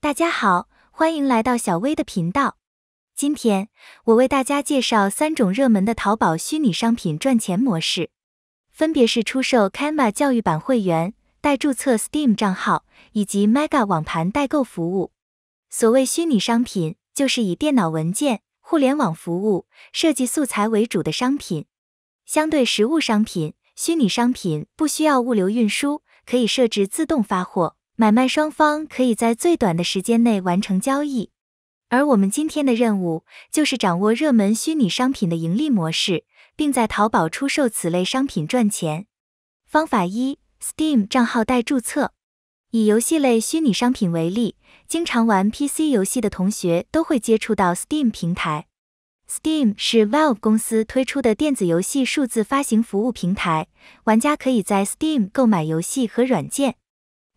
大家好，欢迎来到小薇的频道。今天我为大家介绍三种热门的淘宝虚拟商品赚钱模式，分别是出售 Canva 教育版会员、代注册 Steam 账号以及 Mega 网盘代购服务。所谓虚拟商品，就是以电脑文件、互联网服务、设计素材为主的商品。相对实物商品，虚拟商品不需要物流运输，可以设置自动发货。买卖双方可以在最短的时间内完成交易，而我们今天的任务就是掌握热门虚拟商品的盈利模式，并在淘宝出售此类商品赚钱。方法一：Steam 账号代注册。以游戏类虚拟商品为例，经常玩 PC 游戏的同学都会接触到 Steam 平台。Steam 是 Valve 公司推出的电子游戏数字发行服务平台，玩家可以在 Steam 购买游戏和软件。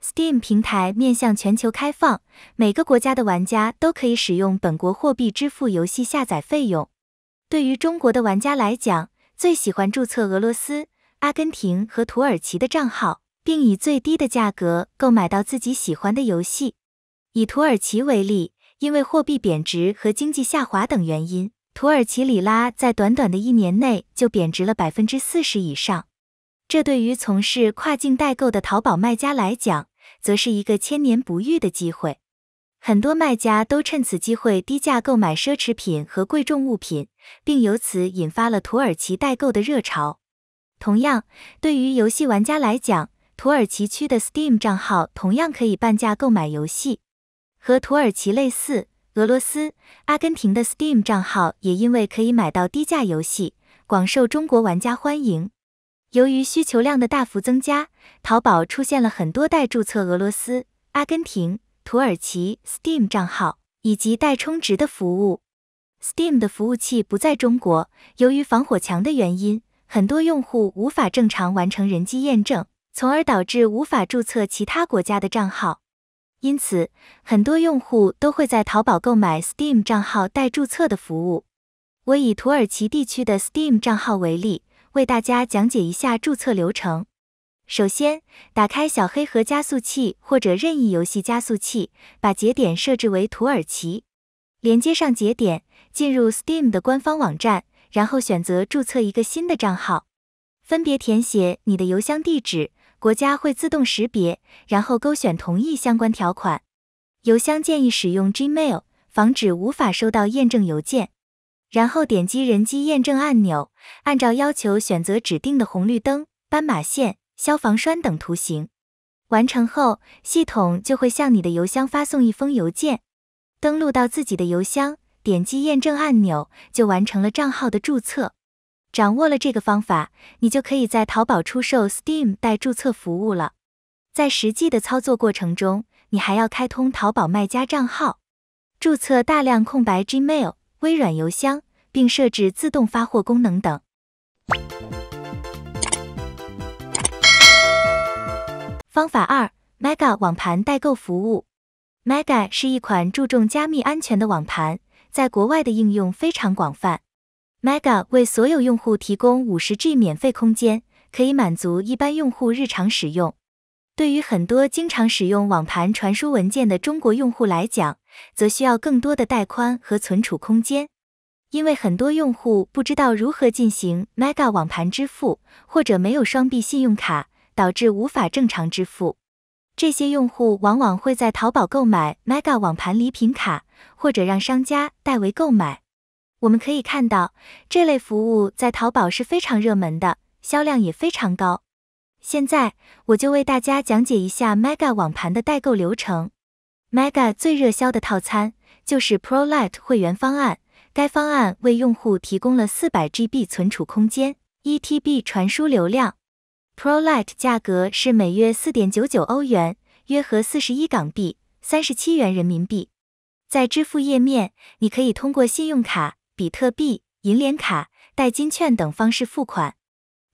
Steam 平台面向全球开放，每个国家的玩家都可以使用本国货币支付游戏下载费用。对于中国的玩家来讲，最喜欢注册俄罗斯、阿根廷和土耳其的账号，并以最低的价格购买到自己喜欢的游戏。以土耳其为例，因为货币贬值和经济下滑等原因，土耳其里拉在短短的一年内就贬值了百分之四十以上。这对于从事跨境代购的淘宝卖家来讲，则是一个千年不遇的机会，很多卖家都趁此机会低价购买奢侈品和贵重物品，并由此引发了土耳其代购的热潮。同样，对于游戏玩家来讲，土耳其区的 Steam 账号同样可以半价购买游戏。和土耳其类似，俄罗斯、阿根廷的 Steam 账号也因为可以买到低价游戏，广受中国玩家欢迎。由于需求量的大幅增加，淘宝出现了很多代注册俄罗斯、阿根廷、土耳其 Steam 账号以及代充值的服务。Steam 的服务器不在中国，由于防火墙的原因，很多用户无法正常完成人机验证，从而导致无法注册其他国家的账号。因此，很多用户都会在淘宝购买 Steam 账号代注册的服务。我以土耳其地区的 Steam 账号为例。为大家讲解一下注册流程。首先，打开小黑盒加速器或者任意游戏加速器，把节点设置为土耳其，连接上节点，进入 Steam 的官方网站，然后选择注册一个新的账号，分别填写你的邮箱地址，国家会自动识别，然后勾选同意相关条款。邮箱建议使用 Gmail，防止无法收到验证邮件。然后点击人机验证按钮，按照要求选择指定的红绿灯、斑马线、消防栓等图形。完成后，系统就会向你的邮箱发送一封邮件。登录到自己的邮箱，点击验证按钮，就完成了账号的注册。掌握了这个方法，你就可以在淘宝出售 Steam 代注册服务了。在实际的操作过程中，你还要开通淘宝卖家账号，注册大量空白 Gmail。微软邮箱，并设置自动发货功能等。方法二：Mega 网盘代购服务。Mega 是一款注重加密安全的网盘，在国外的应用非常广泛。Mega 为所有用户提供五十 G 免费空间，可以满足一般用户日常使用。对于很多经常使用网盘传输文件的中国用户来讲，则需要更多的带宽和存储空间。因为很多用户不知道如何进行 Mega 网盘支付，或者没有双币信用卡，导致无法正常支付。这些用户往往会在淘宝购买 Mega 网盘礼品卡，或者让商家代为购买。我们可以看到，这类服务在淘宝是非常热门的，销量也非常高。现在我就为大家讲解一下 Mega 网盘的代购流程。Mega 最热销的套餐就是 Pro Lite 会员方案，该方案为用户提供了四百 GB 存储空间，一 TB 传输流量。Pro Lite 价格是每月四点九九欧元，约合四十一港币，三十七元人民币。在支付页面，你可以通过信用卡、比特币、银联卡、代金券等方式付款。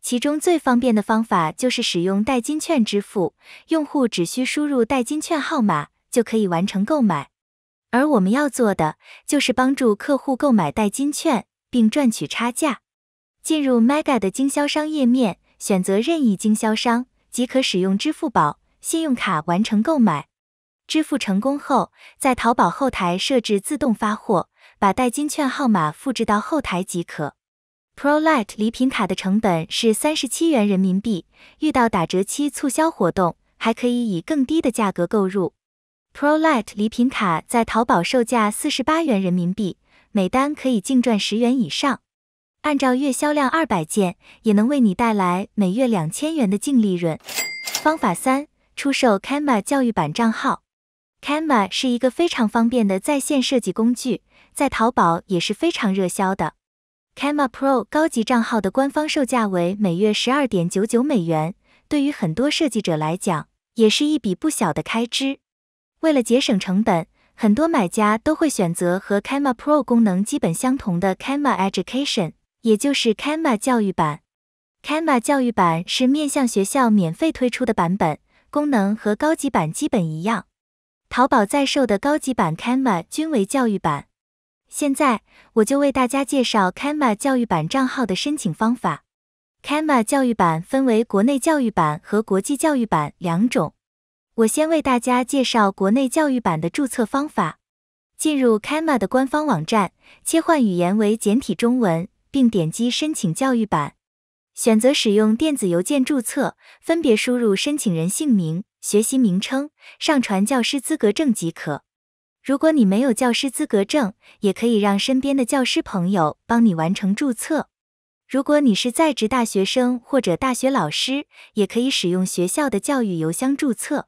其中最方便的方法就是使用代金券支付，用户只需输入代金券号码就可以完成购买。而我们要做的就是帮助客户购买代金券并赚取差价。进入 Mega 的经销商页面，选择任意经销商即可使用支付宝、信用卡完成购买。支付成功后，在淘宝后台设置自动发货，把代金券号码复制到后台即可。Pro Lite 礼品卡的成本是三十七元人民币，遇到打折期促销活动，还可以以更低的价格购入。Pro Lite 礼品卡在淘宝售价四十八元人民币，每单可以净赚十元以上。按照月销量二百件，也能为你带来每月两千元的净利润。方法三：出售 Canva 教育版账号。Canva 是一个非常方便的在线设计工具，在淘宝也是非常热销的。Canva Pro 高级账号的官方售价为每月十二点九九美元，对于很多设计者来讲，也是一笔不小的开支。为了节省成本，很多买家都会选择和 Canva Pro 功能基本相同的 Canva Education，也就是 Canva 教育版。Canva 教育版是面向学校免费推出的版本，功能和高级版基本一样。淘宝在售的高级版 Canva 均为教育版。现在我就为大家介绍 Canva 教育版账号的申请方法。Canva 教育版分为国内教育版和国际教育版两种。我先为大家介绍国内教育版的注册方法。进入 Canva 的官方网站，切换语言为简体中文，并点击申请教育版。选择使用电子邮件注册，分别输入申请人姓名、学习名称，上传教师资格证即可。如果你没有教师资格证，也可以让身边的教师朋友帮你完成注册。如果你是在职大学生或者大学老师，也可以使用学校的教育邮箱注册。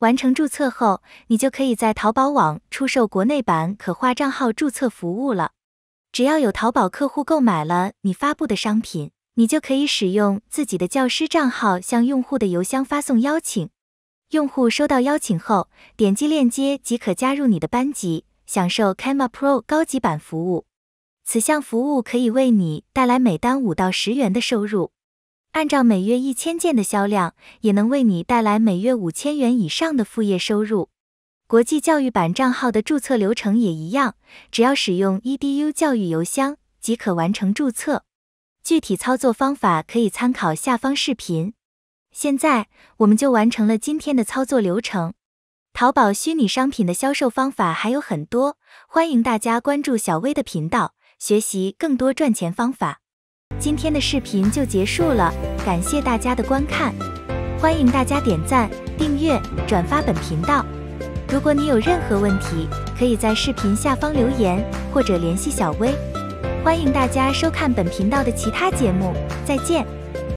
完成注册后，你就可以在淘宝网出售国内版可画账号注册服务了。只要有淘宝客户购买了你发布的商品，你就可以使用自己的教师账号向用户的邮箱发送邀请。用户收到邀请后，点击链接即可加入你的班级，享受 Canva Pro 高级版服务。此项服务可以为你带来每单五到十元的收入，按照每月一千件的销量，也能为你带来每月五千元以上的副业收入。国际教育版账号的注册流程也一样，只要使用 edu 教育邮箱即可完成注册。具体操作方法可以参考下方视频。现在我们就完成了今天的操作流程。淘宝虚拟商品的销售方法还有很多，欢迎大家关注小薇的频道，学习更多赚钱方法。今天的视频就结束了，感谢大家的观看，欢迎大家点赞、订阅、转发本频道。如果你有任何问题，可以在视频下方留言或者联系小薇。欢迎大家收看本频道的其他节目，再见。